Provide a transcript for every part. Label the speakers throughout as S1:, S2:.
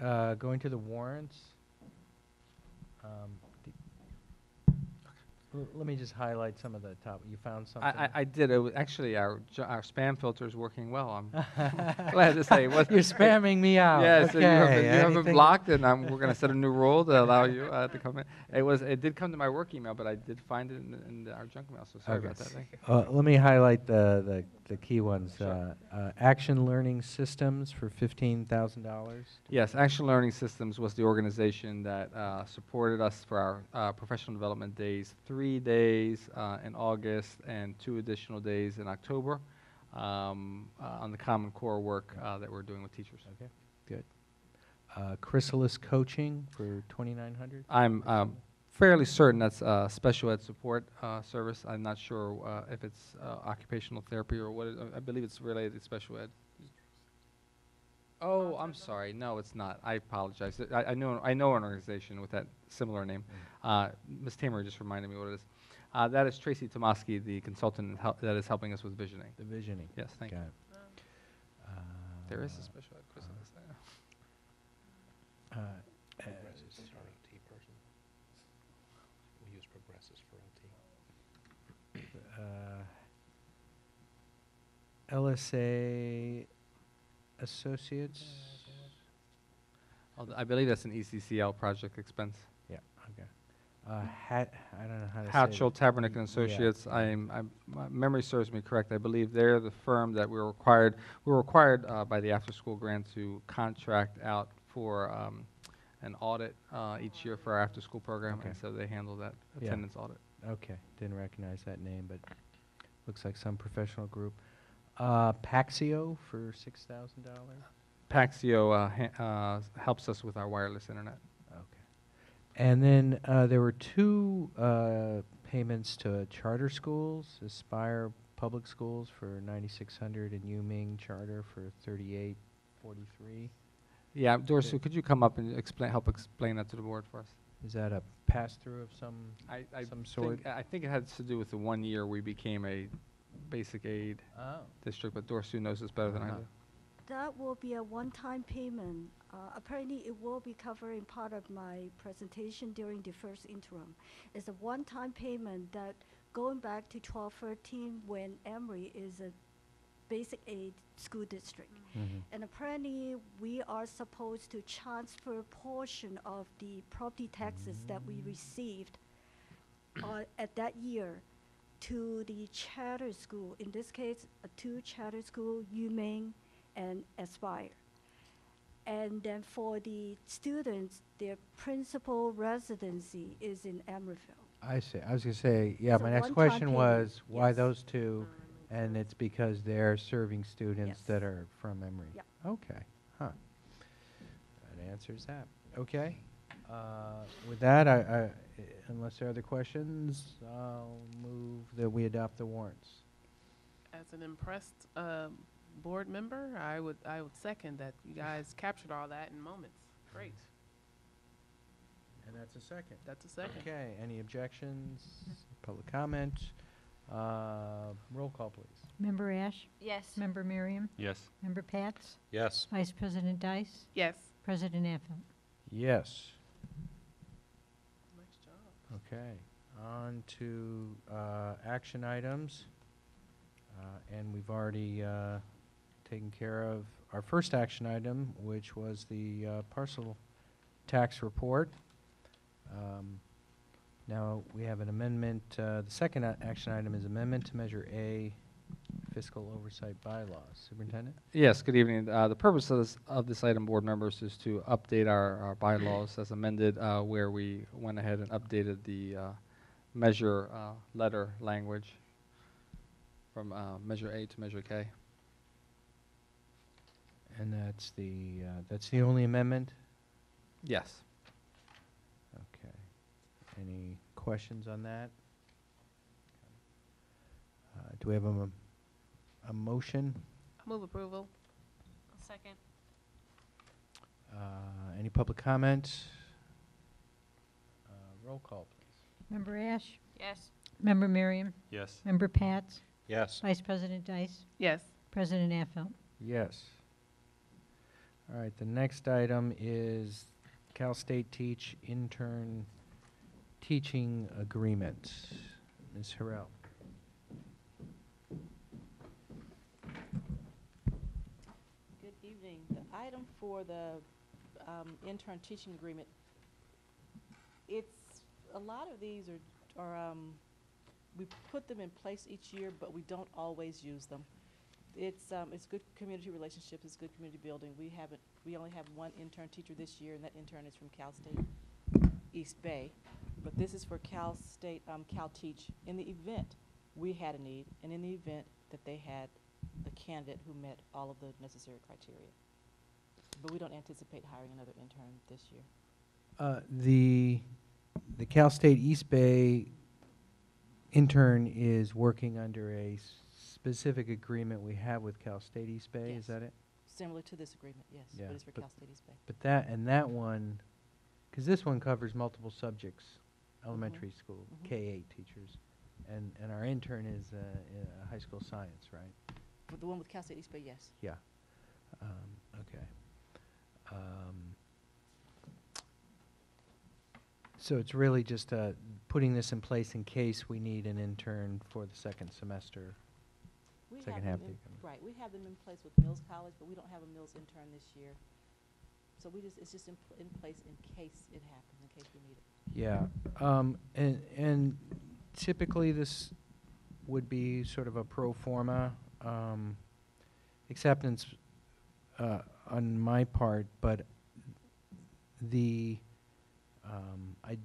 S1: uh, going to the warrants. um, l- Let me just highlight some of the top, you found something?
S2: I, I, I did. It was actually our ju- our spam filter is working well. I'm glad to say. It was,
S1: You're spamming me out.
S2: Yeah, so you have
S1: Okay,
S2: it, you have it
S1: anything-
S2: blocked, and I'm, we're going to set a new rule to allow you uh, to come in. It was it did come to my work email, but I did find it in, in our junk mail. So sorry
S1: Okay.
S2: about that. Thank you.
S1: Uh, Let me highlight the, the, the key ones.
S2: Sure.
S1: Uh, uh, Action Learning Systems for $15,000.
S2: Yes, Action Learning Systems was the organization that uh, supported us for our uh, professional development days, three days uh, in August and two additional days in October um, uh, on the Common Core work uh, that we're doing with teachers.
S1: Okay, good. Uh, Chrysalis Coaching for 2,900.
S2: I'm um, fairly certain that's uh, special ed support uh, service. I'm not sure uh, if it's uh, occupational therapy or what. It, I believe it's related to special ed. Oh, I'm sorry. No, it's not. I apologize. I, I know I know an organization with that similar name. Uh, Ms. Tamer just reminded me what it is. Uh, that is Tracy Tomaski, the consultant that is helping us with visioning.
S1: The Visioning.
S2: Yes, thank you.
S1: It.
S2: There is a
S1: Uh,
S2: special ed there.
S1: uh, uh,
S3: Progressive is our OT person. We use Progressive for OT.
S1: uh, LSA Associates?
S2: I believe that's an ECCL project expense.
S1: Yeah, okay. Uh, Hat, I don't know how to say
S2: Hatchell
S1: that.
S2: Tabernick and. Associates, I'm, I'm, my memory serves me correct, I believe they're the firm that we're required, we're required uh, by the after-school grant to contract out for um, an audit uh, each year for our after-school program, and
S1: Okay.
S2: so they handle that
S1: Yeah.
S2: attendance audit.
S1: Okay, didn't recognize that name, but looks like some professional group. Uh, Paxio for six thousand dollars?
S2: Paxio uh, ha- uh, helps us with our wireless internet.
S1: Okay. And then, uh, there were two, uh, payments to charter schools, Aspire Public Schools for ninety-six hundred and Yu Ming Charter for thirty-eight forty-three.
S2: Yeah, Doris,
S1: Good.
S2: could you come up and explain, help explain that to the board for us?
S1: Is that a pass-through of some,
S2: I, I
S1: some sort?
S2: think, I think it has to do with the one year we became a basic aid
S1: Oh.
S2: district, but Doris, who knows this better than I
S1: Uh-huh.
S2: do.
S4: That will be a one-time payment. Uh, Apparently, it will be covering part of my presentation during the first interim. It's a one-time payment that, going back to 1213, when Emery is a basic aid school district.
S1: Mhm.
S4: And apparently, we are supposed to transfer a portion of the property taxes that we received uh, at that year to the charter school, in this case, uh, two charter school, Yu Ming and Aspire. And then for the students, their principal residency is in Emeryville.
S1: I see. I was gonna say, yeah,
S4: It's a
S1: my next
S4: one-time
S1: question
S4: payment,
S1: was, why
S4: yes.
S1: those two? And it's because they're serving students
S4: Yes.
S1: that are from Emery?
S4: Yep.
S1: Okay, huh. That answers that. Okay. Uh, With that, I, I, unless there are other questions, I'll move that we adopt the warrants.
S5: As an impressed um, board member, I would, I would second that you guys captured all that in moments. Great.
S1: And that's a second.
S5: That's a second.
S1: Okay, any objections, public comment? Uh, Roll call, please.
S6: Member Ash?
S7: Yes.
S6: Member Mirriam?
S2: Yes.
S6: Member Patz?
S3: Yes.
S6: Vice President Dice?
S5: Yes.
S6: President Affeldt?
S1: Yes. Okay, on to uh, action items. Uh, And we've already uh, taken care of our first action item, which was the uh, parcel tax report. Um, Now, we have an amendment, uh, the second a- action item is amendment to Measure A fiscal oversight bylaws. Superintendent?
S2: Yes, good evening. Uh, The purpose of this, of this item, board members, is to update our, our bylaws as amended, uh, where we went ahead and updated the uh, measure uh, letter language from uh, Measure A to Measure K.
S1: And that's the, uh, that's the only amendment?
S2: Yes.
S1: Okay. Any questions on that? Uh, Do we have a, mo- a motion?
S5: Move approval.
S7: Second.
S1: Uh, Any public comment? Uh, Roll call, please.
S6: Member Ash?
S7: Yes.
S6: Member Mirriam?
S3: Yes.
S6: Member Patz?
S3: Yes.
S6: Vice President Dice?
S5: Yes.
S6: President Affeldt?
S1: Yes. All right, the next item is Cal State Teach intern teaching agreement. Ms. Harrell.
S7: Good evening. The item for the um, intern teaching agreement, it's, a lot of these are, are, um, we put them in place each year, but we don't always use them. It's, um, it's good community relationships, it's good community building. We haven't, we only have one intern teacher this year, and that intern is from Cal State East Bay. But this is for Cal State, um, Cal Teach. In the event we had a need, and in the event that they had a candidate who met all of the necessary criteria. But we don't anticipate hiring another intern this year.
S1: Uh, The, the Cal State East Bay intern is working under a specific agreement we have with Cal State East Bay,
S7: Yes.
S1: is that it?
S7: Similar to this agreement, yes,
S1: Yeah,
S7: but it's for
S1: but-
S7: Cal State East Bay.
S1: But that, and that one, because this one covers multiple subjects, elementary school,
S7: Mhm.
S1: K-8 teachers. And, and our intern is uh, uh, high school science, right?
S7: But the one with Cal State East Bay, yes.
S1: Yeah. Um, Okay. Um, So it's really just uh, putting this in place in case we need an intern for the second semester.
S7: We
S1: Second
S7: have
S1: half
S7: in- Right, we have them in place with Mills College, but we don't have a Mills intern this year. So we just, it's just in, pl- in place in case it happens, in case we need it.
S1: Yeah, um, and, and typically this would be sort of a pro forma, um, acceptance, uh, on my part, but the, um, I,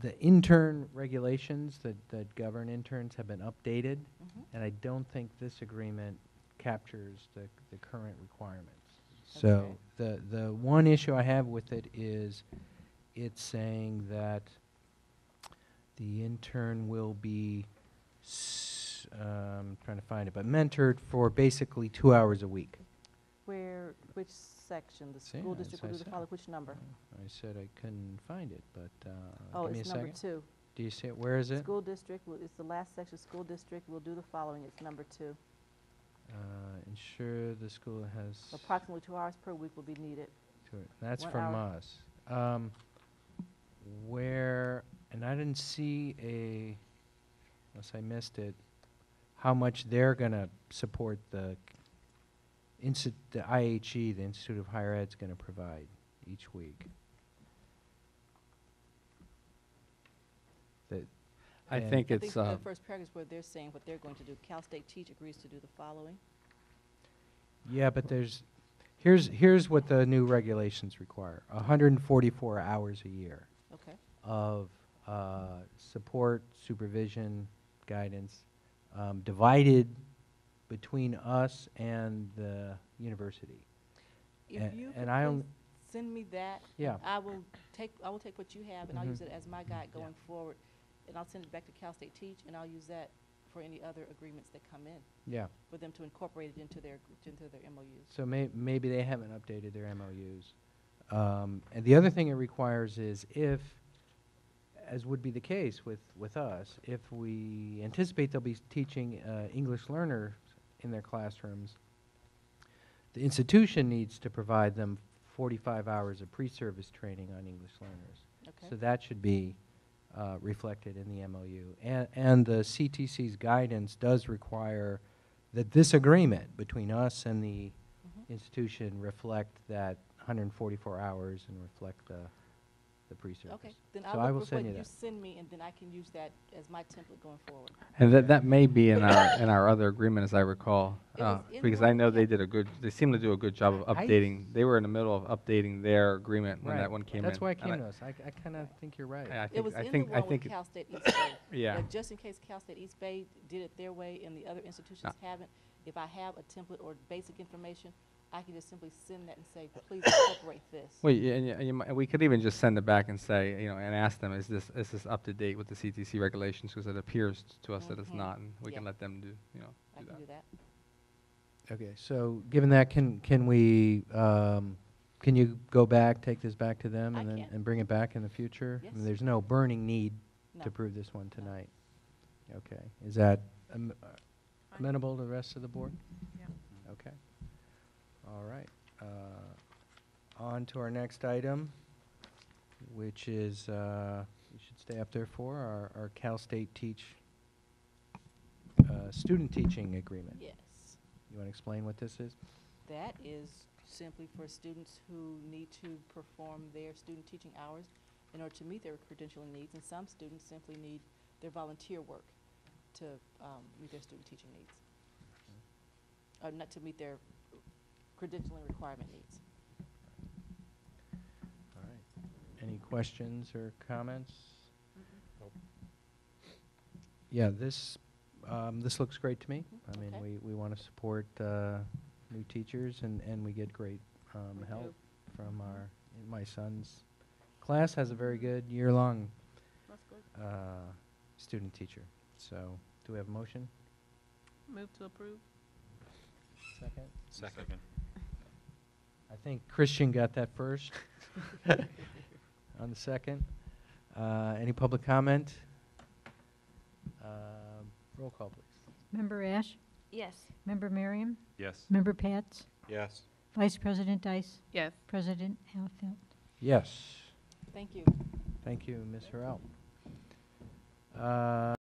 S1: the intern regulations that, that govern interns have been updated,
S7: Mhm.
S1: and I don't think this agreement captures the, the current requirements. So, the, the one issue I have with it is, it's saying that the intern will be, s- um, trying to find it, but mentored for basically two hours a week.
S7: Where, which section, the
S1: See,
S7: school district will do the
S1: said.
S7: follow, which number?
S1: I said I couldn't find it, but, uh,
S7: Oh,
S1: give me a
S7: it's number
S1: second.
S7: two.
S1: Do you see it? Where is it?
S7: School district, will- it's the last section, school district will do the following, it's number two.
S1: Uh, ensure the school has.
S7: Approximately two hours per week will be needed.
S1: to it. That's
S7: One
S1: from
S7: hour.
S1: us. Um, where, and I didn't see a, unless I missed it, how much they're gonna support the insti- the IHE, the Institute of Higher Ed, is gonna provide each week. That,
S2: I
S1: And-
S2: think
S7: I
S2: it's,
S7: think
S2: uh,
S7: the first paragraph is where they're saying what they're going to do. Cal State Teach agrees to do the following.
S1: yeah, but there's, here's, here's what the new regulations require. hundred and forty-four hours a year.
S7: Okay,
S1: of uh, support, supervision, guidance, um, divided between us and the university.
S7: if
S1: A-
S7: you could
S1: and I
S7: please
S1: only-
S7: send me that.
S1: Yeah.
S7: I will take, I will take what you have and I'll
S1: Mhm.
S7: use it as my guide going forward. And I'll send it back to Cal State Teach and I'll use that for any other agreements that come in,
S1: Yeah,
S7: for them to incorporate it into their, into their MOUs.
S1: so may, maybe they haven't updated their MOUs. Um, and the other thing it requires is if, as would be the case with, with us, if we anticipate they'll be teaching uh, English learners in their classrooms, the institution needs to provide them 45 hours of pre-service training on English learners.
S7: Okay?
S1: So that should be uh, reflected in the MOU. And, and the CTC's guidance does require that this agreement between us and the
S7: Mhm.
S1: institution reflect that 144 hours and reflect the, the pre-service.
S7: Okay, then
S1: So I
S7: I'll
S1: will
S7: look for what
S1: send you
S7: you
S1: that.
S7: send me and then I can use that as my template going forward.
S2: and that, that may be in our, in our other agreement, as I recall.
S7: It
S2: uh,
S7: in
S2: Because
S7: one-
S2: I know they did a good, they seem to do a good job of
S1: I-
S2: updating, they were in the middle of updating their agreement when
S1: Right.
S2: that one came in.
S1: That's why it
S2: and
S1: came to us. I, I kind of think you're right.
S2: I- I
S7: It
S2: think,
S7: was
S2: I
S7: in the
S2: think, I
S7: one with
S2: think,
S7: Cal State East Bay.
S2: yeah.
S7: But just in case Cal State East Bay did it their way and the other institutions haven't, if I have a template or basic information, I can just simply send that and say, please incorporate this.
S2: Well, yeah, and, and you might, we could even just send it back and say, you know, and ask them, is this, is this up to date with the CTC regulations? Because it appears to us that it's
S7: Mhm.
S2: not, and we can let them do, you know,
S7: I
S2: do
S7: can
S2: that.
S7: do that.
S1: Okay, so given that, can, can we, um, can you go back, take this back to them
S7: I
S1: and then,
S7: can.
S1: and bring it back in the future? I mean, there's no burning need
S7: No.
S1: to prove this one
S7: No.
S1: tonight. Okay, is that am- uh, amenable to the rest of the board?
S6: Yeah.
S1: Okay, all right. uh, on to our next item, which is, uh, you should stay up there for, our, our Cal State Teach, uh, student teaching agreement.
S7: Yes.
S1: You want to explain what this is?
S7: That is simply for students who need to perform their student teaching hours in order to meet their credentialing needs, and some students simply need their volunteer work to um, meet their student teaching needs. Uh, not to meet their credentialing requirement needs.
S1: Any questions or comments?
S3: Nope.
S1: Yeah, this, um, this looks great to me. I mean,
S7: Okay.
S1: we, we want to support, uh, new teachers and, and we get great, um,
S5: We
S1: help
S5: do.
S1: from our, my son's class has a very good year-long,
S5: That's good.
S1: uh, student teacher. So, do we have a motion?
S5: Move to approve.
S1: Second?
S3: Second.
S1: I think Christian got that first. On the second. Uh, any public comment? Um, roll call, please.
S6: Member Ash?
S7: Yes.
S6: Member Mirriam?
S3: Yes.
S6: Member Patz?
S3: Yes.
S6: Vice President Dice?
S5: Yes.
S6: President Affeldt?
S1: Yes.
S7: Thank you.
S1: Thank you, Ms. Harrell. Uh,